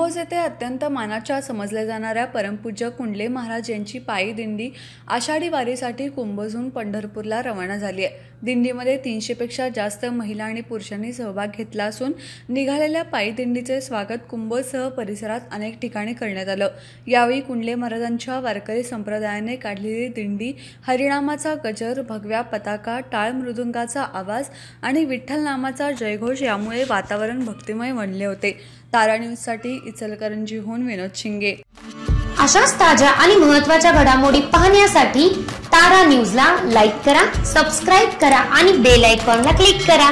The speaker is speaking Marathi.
अत्यंत मानाच्या समजल्या जाणाऱ्या परमपूज्य कुंडले महाराज यांची पायी दिंडी आषाढी वारीसाठी कुंभजून पंढरपूरला रवाना झाली आहे. दिंडीमध्ये तीनशेपेक्षा जास्त महिला आणि पुरुषांनी सहभाग घेतला असून निघालेल्या पायी दिंडीचे स्वागत कुंभोजसह परिसरात अनेक ठिकाणी करण्यात आलं. यावेळी कुंडले महाराजांच्या वारकरी संप्रदायाने काढलेली दिंडी हरिणामाचा गजर भगव्या पताका टाळ मृदुंगाचा आवाज आणि विठ्ठल नामाचा जयघोष यामुळे वातावरण भक्तिमय बनले होते. तारा न्यूजसाठी इचलकरंजीहून विनोद शिंगे. अशाच ताज्या आणि महत्त्वाच्या घडामोडी पाहण्यासाठी तारा न्यूजला लाईक करा सबस्क्राईब करा आणि बेल आयकॉनला क्लिक करा.